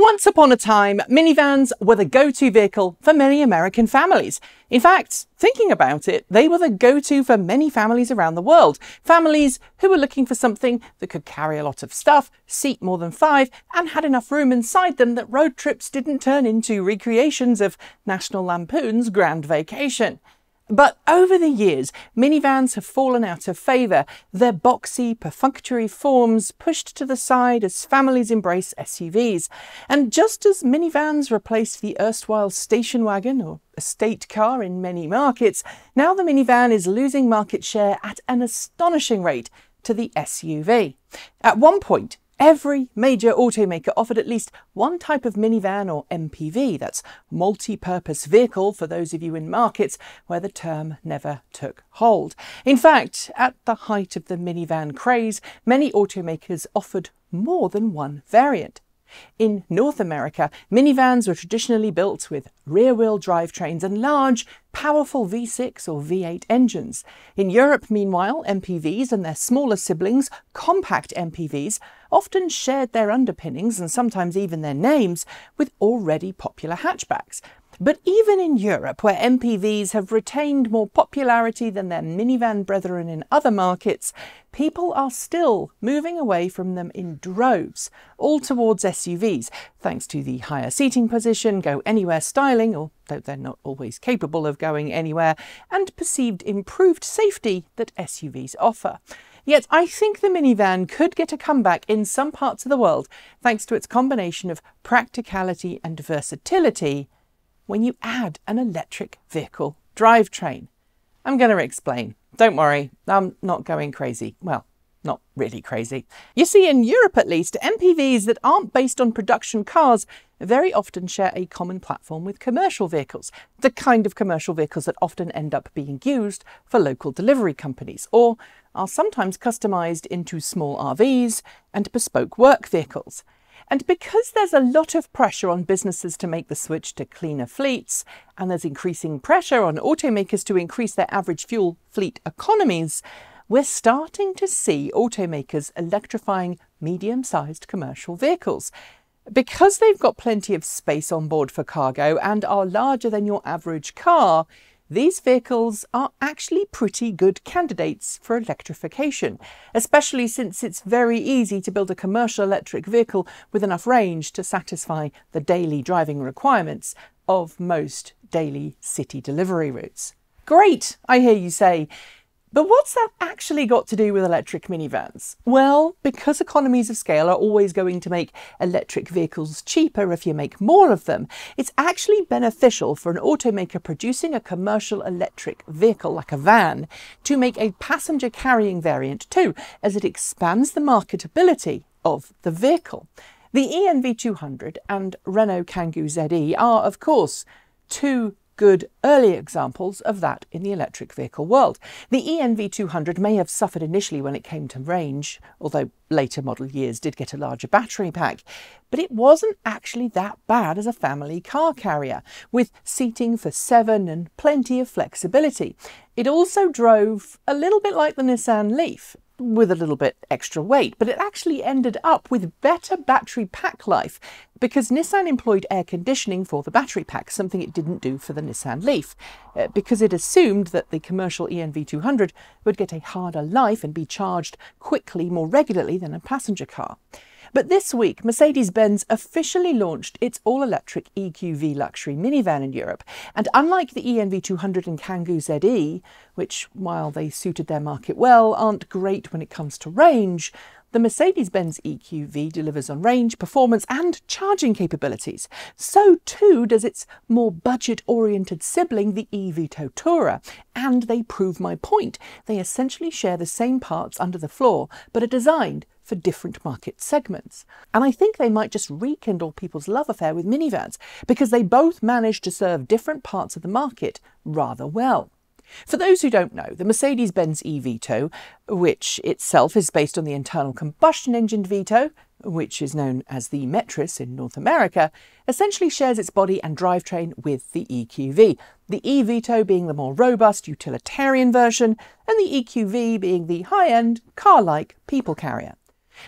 Once upon a time, minivans were the go-to vehicle for many American families. In fact, thinking about it, they were the go-to for many families around the world. Families who were looking for something that could carry a lot of stuff, seat more than five, and had enough room inside them that road trips didn't turn into recreations of National Lampoon's Grand Vacation. But over the years, minivans have fallen out of favour, their boxy, perfunctory forms pushed to the side as families embrace SUVs. And just as minivans replaced the erstwhile station wagon or estate car in many markets, now the minivan is losing market share at an astonishing rate to the SUV. At one point, Every major automaker offered at least one type of minivan or MPV, that's multi-purpose vehicle for those of you in markets where the term never took hold. In fact, at the height of the minivan craze, many automakers offered more than one variant. In North America, minivans were traditionally built with rear-wheel drivetrains and large, powerful V6 or V8 engines. In Europe, meanwhile, MPVs and their smaller siblings, compact MPVs, often shared their underpinnings and sometimes even their names with already popular hatchbacks. But even in Europe, where MPVs have retained more popularity than their minivan brethren in other markets, people are still moving away from them in droves, all towards SUVs, thanks to the higher seating position, go anywhere styling, although they're not always capable of going anywhere, and perceived improved safety that SUVs offer. Yet I think the minivan could get a comeback in some parts of the world thanks to its combination of practicality and versatility when you add an electric vehicle drivetrain. I'm going to explain. Don't worry, I'm not going crazy. Well, not really crazy. You see, in Europe at least, MPVs that aren't based on production cars very often share a common platform with commercial vehicles, the kind of commercial vehicles that often end up being used for local delivery companies, or are sometimes customised into small RVs and bespoke work vehicles. And because there's a lot of pressure on businesses to make the switch to cleaner fleets, and there's increasing pressure on automakers to increase their average fuel fleet economies, we're starting to see automakers electrifying medium sized commercial vehicles. Because they've got plenty of space on board for cargo and are larger than your average car, these vehicles are actually pretty good candidates for electrification, especially since it's very easy to build a commercial electric vehicle with enough range to satisfy the daily driving requirements of most daily city delivery routes. Great, I hear you say. But what's that actually got to do with electric minivans? Well, because economies of scale are always going to make electric vehicles cheaper if you make more of them, it's actually beneficial for an automaker producing a commercial electric vehicle like a van to make a passenger carrying variant too, as it expands the marketability of the vehicle. The ENV200 and Renault Kangoo ZE are, of course, two good early examples of that in the electric vehicle world. The ENV200 may have suffered initially when it came to range, although later model years did get a larger battery pack, but it wasn't actually that bad as a family car carrier, with seating for seven and plenty of flexibility. It also drove a little bit like the Nissan Leaf, with a little bit extra weight, but it actually ended up with better battery pack life because Nissan employed air conditioning for the battery pack, something it didn't do for the Nissan Leaf, uh, because it assumed that the commercial ENV200 would get a harder life and be charged quickly more regularly than a passenger car. But this week, Mercedes Benz officially launched its all electric EQV luxury minivan in Europe. And unlike the ENV200 and Kangoo ZE, which, while they suited their market well, aren't great when it comes to range, the Mercedes Benz EQV delivers on range, performance, and charging capabilities. So too does its more budget oriented sibling, the eVito Tourer. And they prove my point. They essentially share the same parts under the floor, but are designed for different market segments. And I think they might just rekindle people's love affair with minivans because they both manage to serve different parts of the market rather well. For those who don't know, the Mercedes Benz e Vito, which itself is based on the internal combustion engine Vito, which is known as the Metris in North America, essentially shares its body and drivetrain with the EQV, the e Vito being the more robust utilitarian version, and the EQV being the high end, car like people carrier.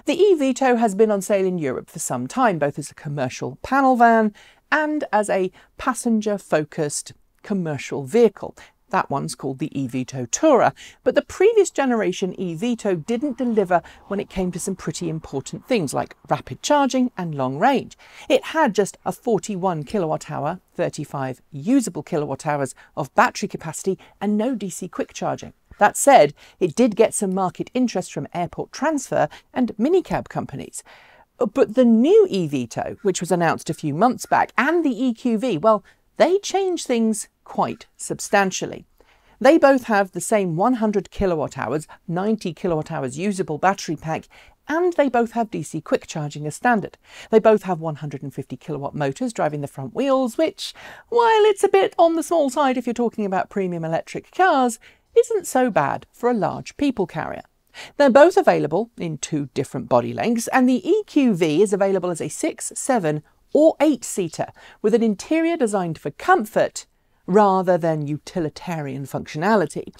The eVito has been on sale in Europe for some time, both as a commercial panel van and as a passenger-focused commercial vehicle. That one's called the eVito Tourer, but the previous generation eVito didn't deliver when it came to some pretty important things like rapid charging and long range. It had just a 41 kilowatt hour, 35 usable kilowatt hours of battery capacity and no DC quick charging. That said, it did get some market interest from airport transfer and minicab companies. Uh, but the new eVito, which was announced a few months back, and the EQV, well, they change things quite substantially. They both have the same 100 kilowatt hours, 90 kilowatt hours usable battery pack, and they both have DC quick charging as standard. They both have 150 kilowatt motors driving the front wheels, which, while it's a bit on the small side if you're talking about premium electric cars, isn't so bad for a large people carrier. They're both available in two different body lengths, and the EQV is available as a 6, 7, or 8 seater with an interior designed for comfort rather than utilitarian functionality.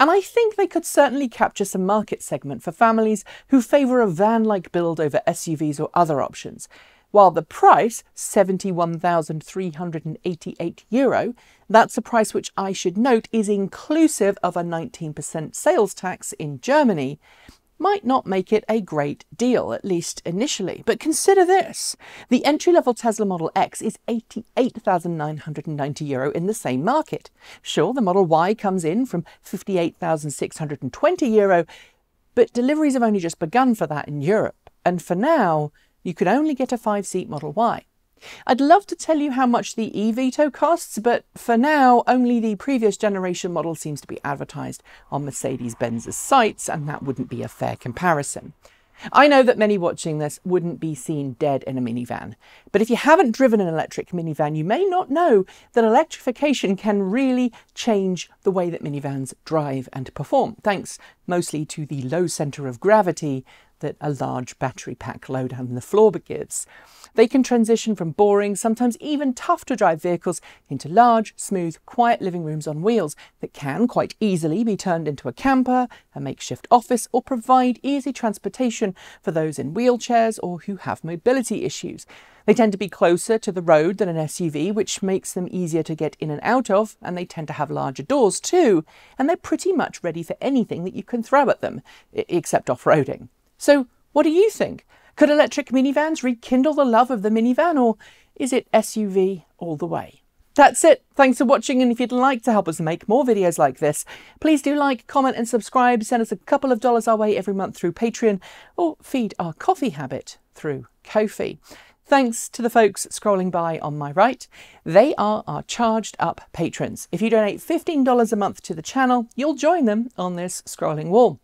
And I think they could certainly capture some market segment for families who favour a van like build over SUVs or other options. While the price, €71,388, Euro, that's a price which I should note is inclusive of a 19% sales tax in Germany, might not make it a great deal, at least initially. But consider this the entry level Tesla Model X is 88,990 euro in the same market. Sure, the Model Y comes in from 58,620 euro, but deliveries have only just begun for that in Europe. And for now, you could only get a five seat Model Y. I'd love to tell you how much the eVito costs, but for now, only the previous generation model seems to be advertised on Mercedes-Benz's sites, and that wouldn't be a fair comparison. I know that many watching this wouldn't be seen dead in a minivan, but if you haven't driven an electric minivan, you may not know that electrification can really change the way that minivans drive and perform, thanks mostly to the low centre of gravity that a large battery pack low down the floor gives. They can transition from boring, sometimes even tough to drive vehicles into large, smooth, quiet living rooms on wheels that can quite easily be turned into a camper, a makeshift office, or provide easy transportation for those in wheelchairs or who have mobility issues. They tend to be closer to the road than an SUV, which makes them easier to get in and out of, and they tend to have larger doors too, and they're pretty much ready for anything that you can throw at them, except off-roading. So what do you think? Could electric minivans rekindle the love of the minivan or is it SUV all the way? That's it. Thanks for watching and if you'd like to help us make more videos like this, please do like, comment and subscribe, send us a couple of dollars our way every month through Patreon or feed our coffee habit through Ko-fi. Thanks to the folks scrolling by on my right. They are our charged up patrons. If you donate $15 a month to the channel, you'll join them on this scrolling wall.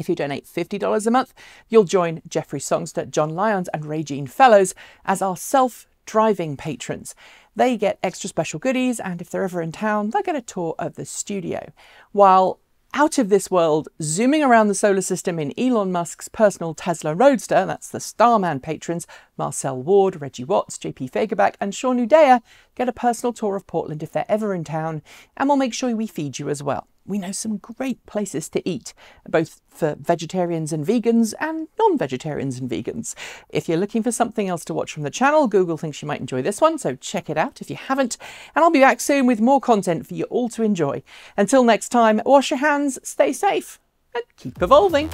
If you donate $50 a month, you'll join Jeffrey Songster, John Lyons, and Regine Fellows as our self driving patrons. They get extra special goodies, and if they're ever in town, they'll get a tour of the studio. While out of this world, zooming around the solar system in Elon Musk's personal Tesla Roadster, that's the Starman patrons, Marcel Ward, Reggie Watts, JP Fagerback, and Sean Udea get a personal tour of Portland if they're ever in town, and we'll make sure we feed you as well we know some great places to eat, both for vegetarians and vegans and non-vegetarians and vegans. If you're looking for something else to watch from the channel, Google thinks you might enjoy this one, so check it out if you haven't. And I'll be back soon with more content for you all to enjoy. Until next time, wash your hands, stay safe, and keep evolving.